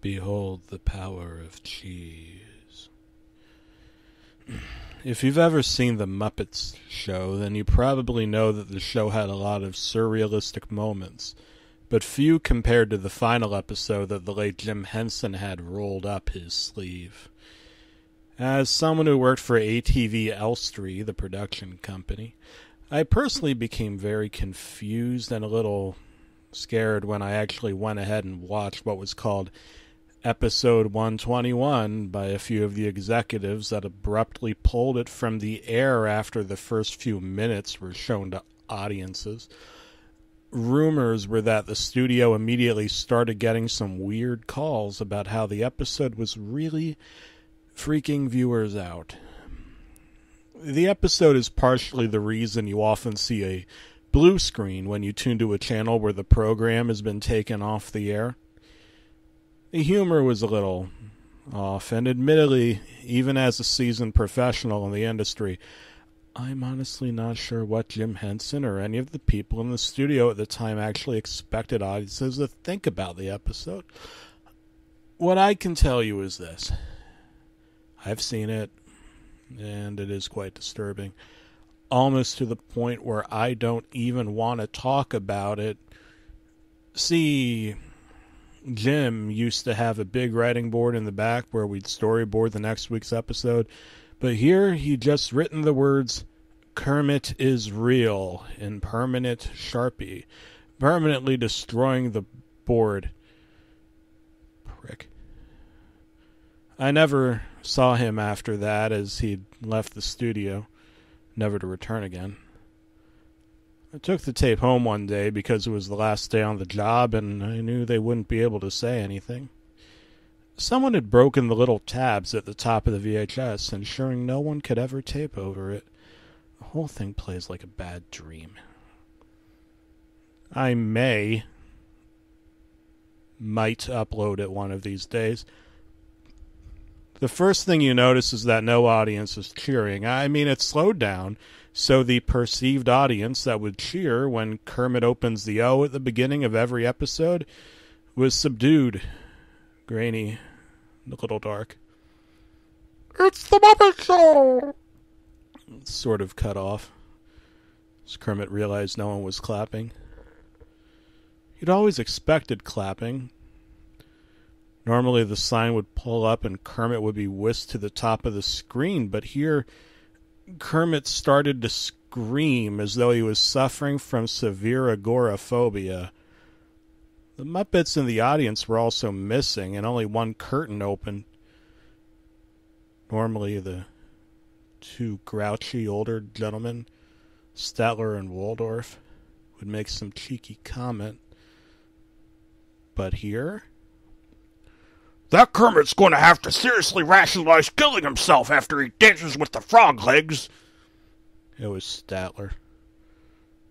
Behold the power of cheese. If you've ever seen The Muppets show, then you probably know that the show had a lot of surrealistic moments, but few compared to the final episode that the late Jim Henson had rolled up his sleeve. As someone who worked for ATV Elstree, the production company, I personally became very confused and a little scared when I actually went ahead and watched what was called episode 121 by a few of the executives that abruptly pulled it from the air after the first few minutes were shown to audiences. Rumors were that the studio immediately started getting some weird calls about how the episode was really freaking viewers out. The episode is partially the reason you often see a blue screen when you tune to a channel where the program has been taken off the air. The humor was a little off, and admittedly, even as a seasoned professional in the industry, I'm honestly not sure what Jim Henson or any of the people in the studio at the time actually expected audiences to think about the episode. What I can tell you is this I've seen it, and it is quite disturbing. Almost to the point where I don't even want to talk about it. See, Jim used to have a big writing board in the back where we'd storyboard the next week's episode, but here he'd just written the words Kermit is real in permanent Sharpie, permanently destroying the board. Prick. I never saw him after that as he'd left the studio, never to return again. I took the tape home one day because it was the last day on the job and I knew they wouldn't be able to say anything. Someone had broken the little tabs at the top of the VHS, ensuring no one could ever tape over it. The whole thing plays like a bad dream. I may, might upload it one of these days. The first thing you notice is that no audience is cheering. I mean, it's slowed down so the perceived audience that would cheer when Kermit opens the O at the beginning of every episode was subdued, grainy, a little dark. It's the Muppet Show! Sort of cut off. As Kermit realized no one was clapping. He'd always expected clapping. Normally the sign would pull up and Kermit would be whisked to the top of the screen, but here Kermit started to scream as though he was suffering from severe agoraphobia. The Muppets in the audience were also missing, and only one curtain open. Normally, the two grouchy older gentlemen, Statler and Waldorf, would make some cheeky comment. But here? That Kermit's going to have to seriously rationalize killing himself after he dances with the frog legs. It was Statler.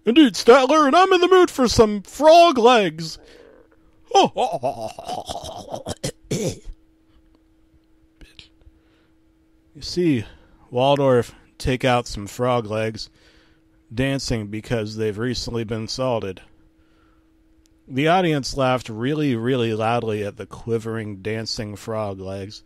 Indeed, Statler, and I'm in the mood for some frog legs. Oh, You see, Waldorf take out some frog legs, dancing because they've recently been salted. The audience laughed really, really loudly at the quivering, dancing frog legs.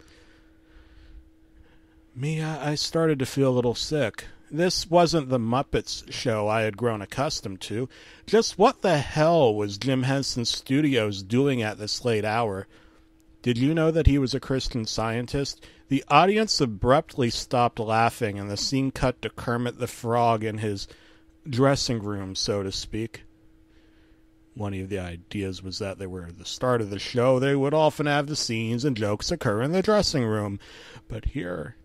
Me, I started to feel a little sick. This wasn't the Muppets show I had grown accustomed to. Just what the hell was Jim Henson Studios doing at this late hour? Did you know that he was a Christian scientist? The audience abruptly stopped laughing, and the scene cut to Kermit the Frog in his dressing room, so to speak. One of the ideas was that they were the start of the show. They would often have the scenes and jokes occur in the dressing room. But here,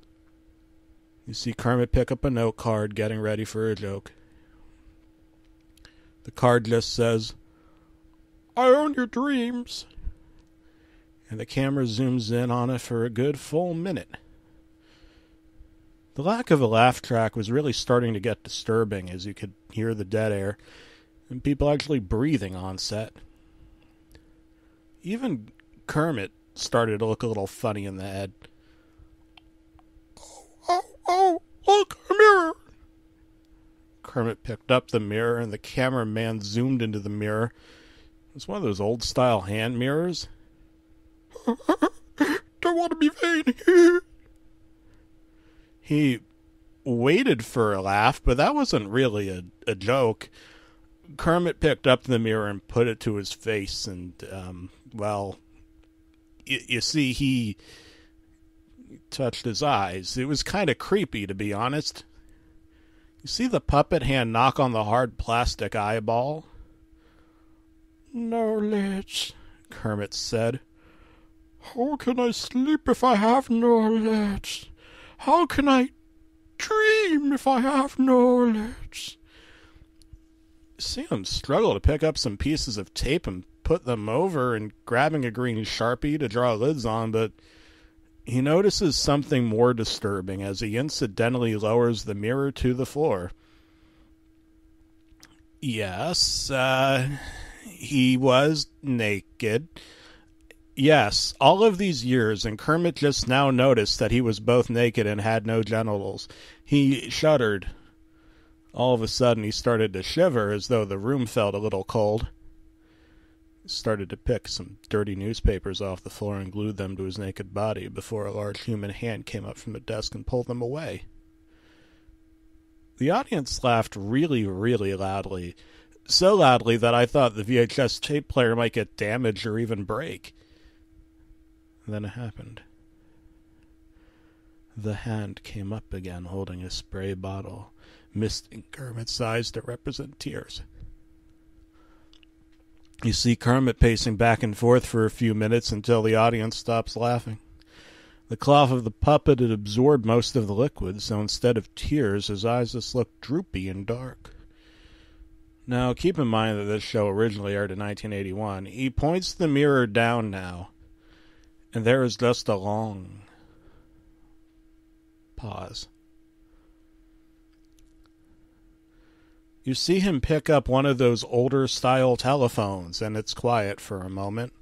you see Kermit pick up a note card getting ready for a joke. The card just says, I own your dreams. And the camera zooms in on it for a good full minute. The lack of a laugh track was really starting to get disturbing as you could hear the dead air and people actually breathing on set. Even Kermit started to look a little funny in the head. Oh, oh, oh, look, a mirror! Kermit picked up the mirror, and the cameraman zoomed into the mirror. It's one of those old style hand mirrors. Don't want to be vain. he waited for a laugh, but that wasn't really a, a joke. Kermit picked up the mirror and put it to his face, and, um, well, y- you see, he touched his eyes. It was kind of creepy, to be honest. You see the puppet hand knock on the hard plastic eyeball? No lids, Kermit said. How can I sleep if I have no lids? How can I dream if I have no lids? See him struggle to pick up some pieces of tape and put them over and grabbing a green sharpie to draw lids on, but he notices something more disturbing as he incidentally lowers the mirror to the floor. Yes, uh, he was naked. Yes, all of these years, and Kermit just now noticed that he was both naked and had no genitals. He shuddered. All of a sudden, he started to shiver as though the room felt a little cold. He started to pick some dirty newspapers off the floor and glued them to his naked body before a large human hand came up from the desk and pulled them away. The audience laughed really, really loudly. So loudly that I thought the VHS tape player might get damaged or even break. And then it happened. The hand came up again holding a spray bottle, misting Kermit's eyes to represent tears. You see Kermit pacing back and forth for a few minutes until the audience stops laughing. The cloth of the puppet had absorbed most of the liquid, so instead of tears, his eyes just looked droopy and dark. Now, keep in mind that this show originally aired in 1981. He points the mirror down now, and there is just a long pause. You see him pick up one of those older style telephones, and it's quiet for a moment.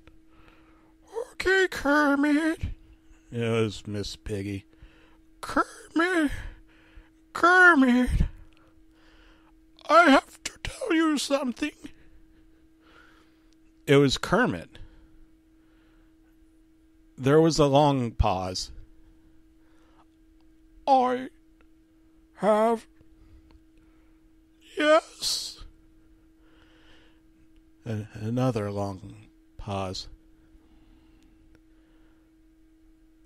Okay, Kermit. It was Miss Piggy. Kermit. Kermit. I have to tell you something. It was Kermit. There was a long pause. I have. Yes. A- another long pause.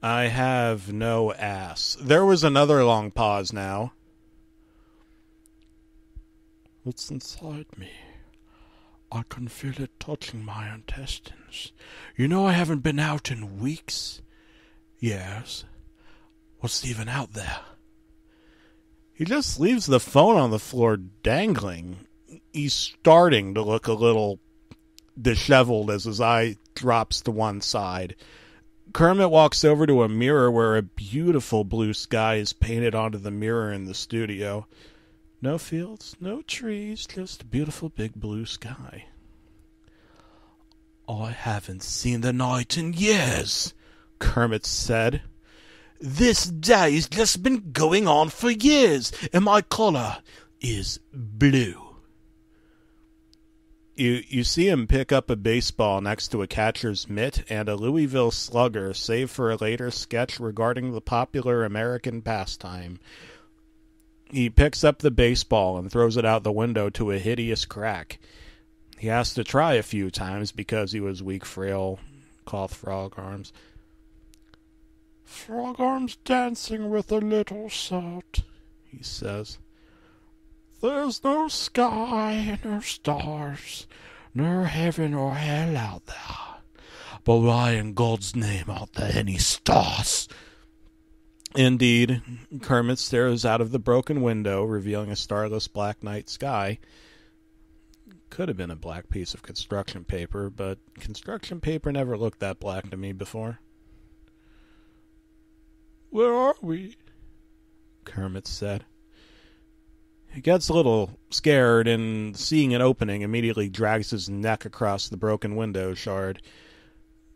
I have no ass. There was another long pause now. It's inside me. I can feel it touching my intestines. You know I haven't been out in weeks. Yes. What's even out there? He just leaves the phone on the floor dangling. He's starting to look a little disheveled as his eye drops to one side. Kermit walks over to a mirror where a beautiful blue sky is painted onto the mirror in the studio. No fields, no trees, just a beautiful big blue sky. I haven't seen the night in years, Kermit said. This day's just been going on for years, and my collar is blue. You you see him pick up a baseball next to a catcher's mitt and a Louisville slugger, save for a later sketch regarding the popular American pastime. He picks up the baseball and throws it out the window to a hideous crack. He has to try a few times because he was weak, frail, cloth frog arms. Frog arms dancing with a little salt, he says. There's no sky, no stars, nor heaven or hell out there. But why in God's name aren't there any stars? Indeed, Kermit stares out of the broken window, revealing a starless black night sky. Could have been a black piece of construction paper, but construction paper never looked that black to me before. Where are we? Kermit said. He gets a little scared and, seeing an opening, immediately drags his neck across the broken window shard.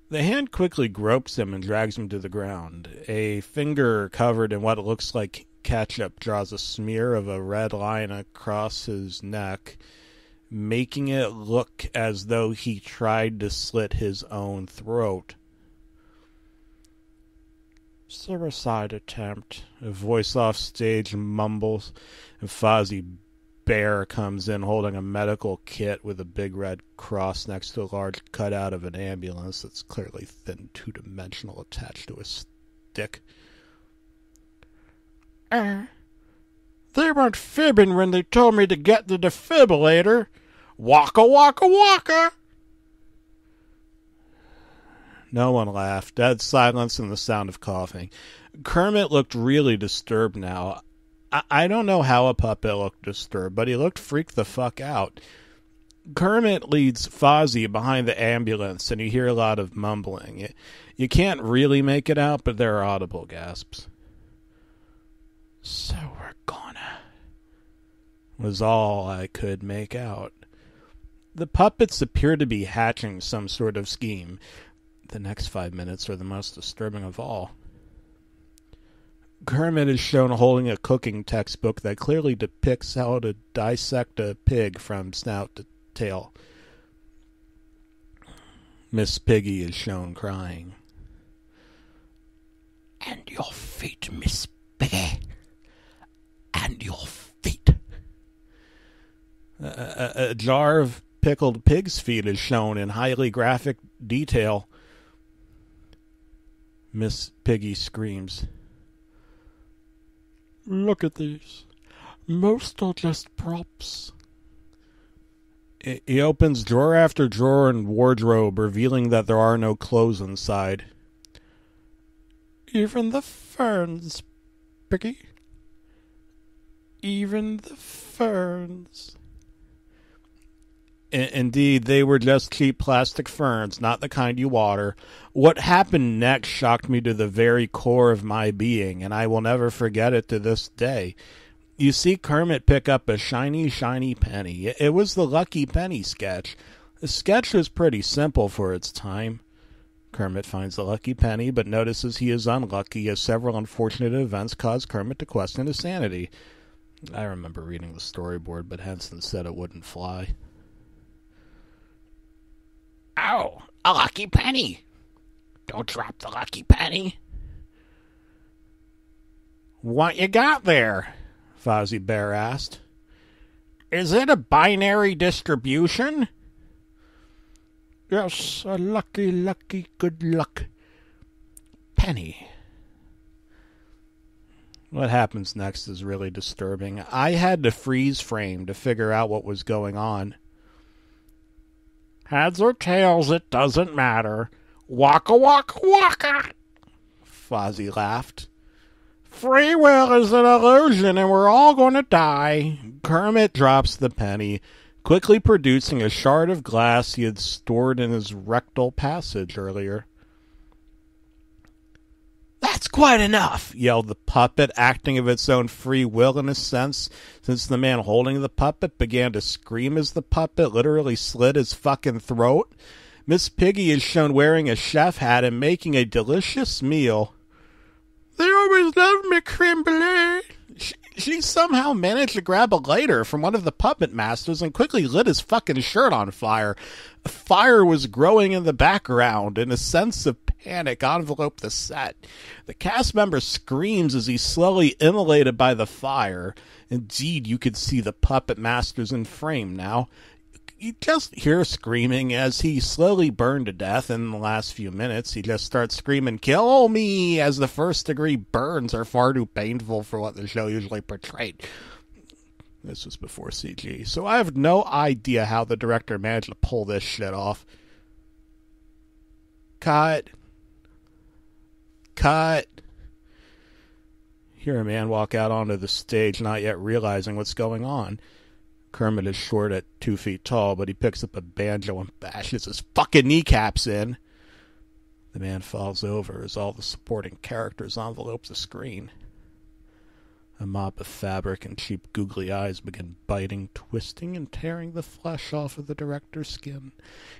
The hand quickly gropes him and drags him to the ground. A finger covered in what looks like ketchup draws a smear of a red line across his neck, making it look as though he tried to slit his own throat. Suicide attempt. A voice off stage mumbles, and Fozzie Bear comes in holding a medical kit with a big red cross next to a large cutout of an ambulance that's clearly thin two dimensional attached to a stick. Uh, they weren't fibbing when they told me to get the defibrillator. Waka waka waka! No one laughed. Dead silence and the sound of coughing. Kermit looked really disturbed now. I, I don't know how a puppet looked disturbed, but he looked freaked the fuck out. Kermit leads Fozzie behind the ambulance, and you hear a lot of mumbling. You can't really make it out, but there are audible gasps. So we're gonna. Was all I could make out. The puppets appear to be hatching some sort of scheme. The next five minutes are the most disturbing of all. Kermit is shown holding a cooking textbook that clearly depicts how to dissect a pig from snout to tail. Miss Piggy is shown crying. And your feet, Miss Piggy. And your feet. A, a, a jar of pickled pig's feet is shown in highly graphic detail. Miss Piggy screams. Look at these. Most are just props. He opens drawer after drawer and wardrobe, revealing that there are no clothes inside. Even the ferns, Piggy. Even the ferns. Indeed, they were just cheap plastic ferns, not the kind you water. What happened next shocked me to the very core of my being, and I will never forget it to this day. You see Kermit pick up a shiny, shiny penny. It was the Lucky Penny sketch. The sketch was pretty simple for its time. Kermit finds the lucky penny, but notices he is unlucky as several unfortunate events cause Kermit to question his sanity. I remember reading the storyboard, but Henson said it wouldn't fly. Oh, a lucky penny. Don't drop the lucky penny. What you got there? Fozzie Bear asked. Is it a binary distribution? Yes, a lucky, lucky, good luck penny. What happens next is really disturbing. I had to freeze frame to figure out what was going on. Heads or tails, it doesn't matter. Waka waka waka! Fozzie laughed. Free will is an illusion and we're all going to die. Kermit drops the penny, quickly producing a shard of glass he had stored in his rectal passage earlier. That's quite enough, yelled the puppet, acting of its own free will in a sense, since the man holding the puppet began to scream as the puppet literally slit his fucking throat. Miss Piggy is shown wearing a chef hat and making a delicious meal. They always loved me creme brulee. She, she somehow managed to grab a lighter from one of the puppet masters and quickly lit his fucking shirt on fire. Fire was growing in the background, and a sense of panic enveloped the set. The cast member screams as he's slowly immolated by the fire. Indeed, you could see the puppet masters in frame now you just hear screaming as he slowly burned to death in the last few minutes. He just starts screaming, Kill me! as the first degree burns are far too painful for what the show usually portrayed. This was before CG, so I have no idea how the director managed to pull this shit off. Cut. Cut. Hear a man walk out onto the stage, not yet realizing what's going on. Kermit is short at two feet tall, but he picks up a banjo and bashes his fucking kneecaps in. The man falls over as all the supporting characters envelope the screen. A mop of fabric and cheap googly eyes begin biting, twisting, and tearing the flesh off of the director's skin.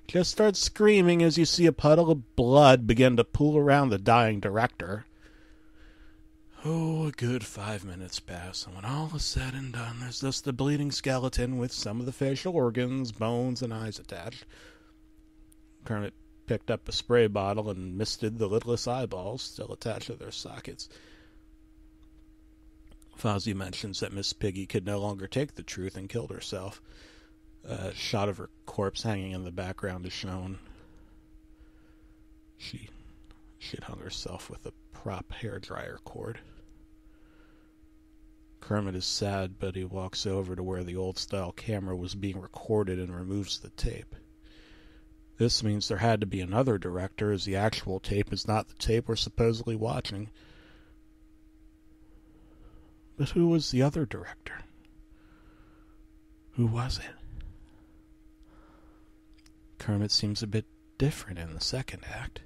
Just start screaming as you see a puddle of blood begin to pool around the dying director. Oh, a good five minutes pass, and when all is said and done, there's just the bleeding skeleton with some of the facial organs, bones, and eyes attached. Kermit picked up a spray bottle and misted the lidless eyeballs still attached to their sockets. Fozzie mentions that Miss Piggy could no longer take the truth and killed herself. A shot of her corpse hanging in the background is shown. She she had hung herself with a prop hair dryer cord. Kermit is sad, but he walks over to where the old style camera was being recorded and removes the tape. This means there had to be another director, as the actual tape is not the tape we're supposedly watching. But who was the other director? Who was it? Kermit seems a bit different in the second act.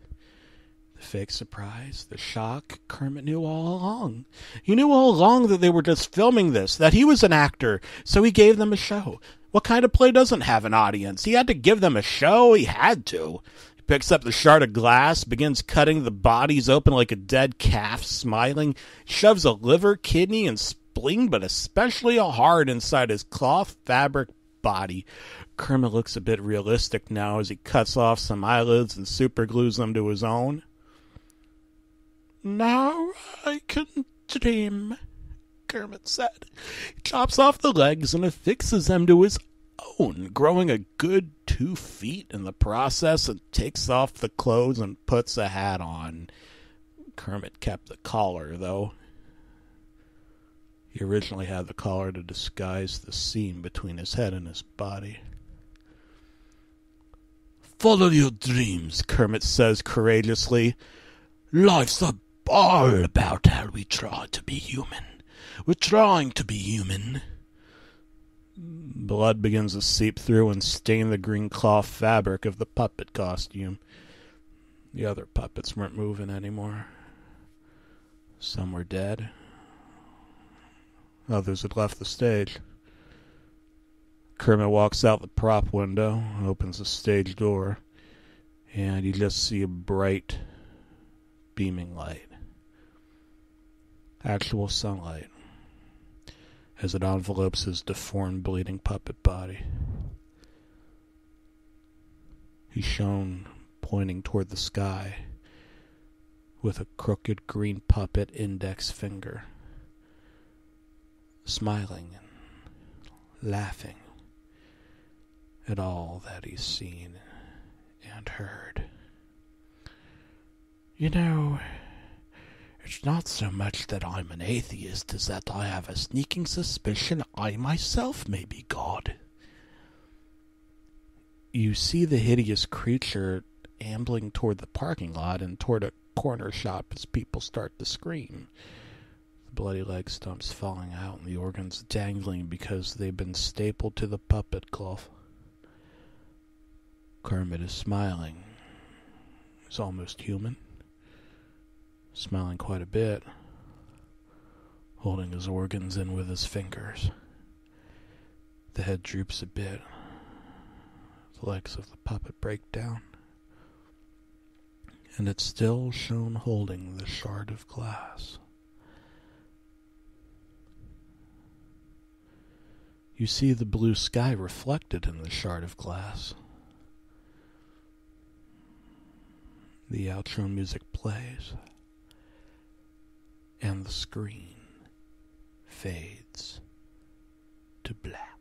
The fake surprise, the shock, Kermit knew all along. He knew all along that they were just filming this, that he was an actor, so he gave them a show. What kind of play doesn't have an audience? He had to give them a show. He had to. Picks up the shard of glass, begins cutting the bodies open like a dead calf, smiling, shoves a liver, kidney, and spleen, but especially a heart inside his cloth fabric body. Kermit looks a bit realistic now as he cuts off some eyelids and superglues them to his own. Now I can dream, Kermit said. He chops off the legs and affixes them to his own, growing a good two feet in the process, and takes off the clothes and puts a hat on. Kermit kept the collar, though. He originally had the collar to disguise the seam between his head and his body. Follow your dreams, Kermit says courageously. Life's a ball about how we try to be human. We're trying to be human. Blood begins to seep through and stain the green cloth fabric of the puppet costume. The other puppets weren't moving anymore. Some were dead. Others had left the stage. Kermit walks out the prop window, opens the stage door, and you just see a bright, beaming light actual sunlight as it envelopes his deformed, bleeding puppet body. He's shown pointing toward the sky with a crooked green puppet index finger, smiling and laughing at all that he's seen and heard. You know, it's not so much that I'm an atheist as that I have a sneaking suspicion I myself may be God. You see the hideous creature ambling toward the parking lot and toward a corner shop as people start to scream. The bloody leg stumps falling out and the organs dangling because they've been stapled to the puppet cloth. Kermit is smiling. He's almost human smiling quite a bit, holding his organs in with his fingers. The head droops a bit. The legs of the puppet break down. And it's still shown holding the shard of glass. You see the blue sky reflected in the shard of glass. The outro music plays and the screen fades to black.